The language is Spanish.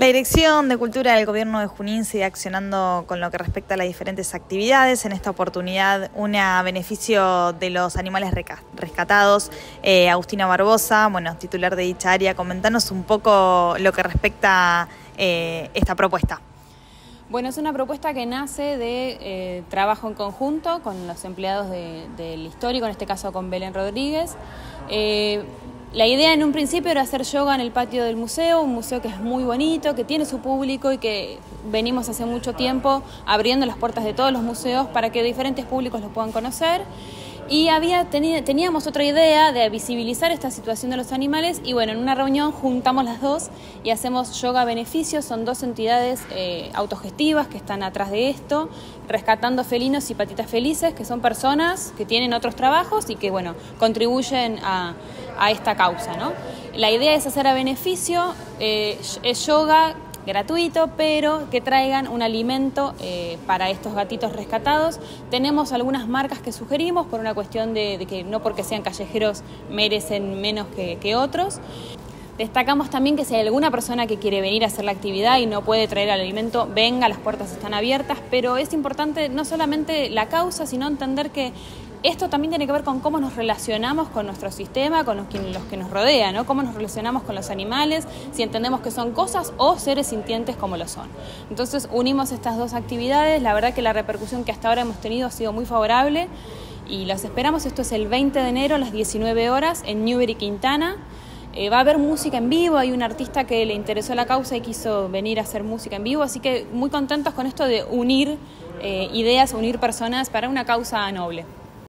La Dirección de Cultura del Gobierno de Junín sigue accionando con lo que respecta a las diferentes actividades. En esta oportunidad, una a beneficio de los animales rescatados. Eh, Agustina Barbosa, bueno, titular de dicha área, comentanos un poco lo que respecta eh, esta propuesta. Bueno, es una propuesta que nace de eh, trabajo en conjunto con los empleados del histórico, en este caso con Belén Rodríguez. La idea en un principio era hacer yoga en el patio del museo, un museo que es muy bonito, que tiene su público y que venimos hace mucho tiempo abriendo las puertas de todos los museos para que diferentes públicos lo puedan conocer. Y había teníamos otra idea de visibilizar esta situación de los animales y bueno, en una reunión juntamos las dos y hacemos yoga beneficios, son dos entidades eh, autogestivas que están atrás de esto, rescatando felinos y patitas felices, que son personas que tienen otros trabajos y que bueno, contribuyen a, esta causa. ¿no? La idea es hacer a beneficio, eh, es yoga gratuito, pero que traigan un alimento eh, para estos gatitos rescatados. Tenemos algunas marcas que sugerimos por una cuestión de, que no porque sean callejeros merecen menos que, que otros. Destacamos también que si hay alguna persona que quiere venir a hacer la actividad y no puede traer el alimento, venga, las puertas están abiertas, pero es importante no solamente la causa, sino entender que esto también tiene que ver con cómo nos relacionamos con nuestro sistema, con los que, nos rodean, ¿no? cómo nos relacionamos con los animales, si entendemos que son cosas o seres sintientes como lo son. Entonces unimos estas dos actividades, la verdad que la repercusión que hasta ahora hemos tenido ha sido muy favorable y las esperamos, esto es el 20 de enero a las 19 horas en Newbery, Quintana. Eh, va a haber música en vivo, hay un artista que le interesó la causa y quiso venir a hacer música en vivo, así que muy contentos con esto de unir eh, ideas, unir personas para una causa noble.